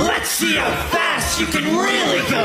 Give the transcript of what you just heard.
Let's see how fast you can really go.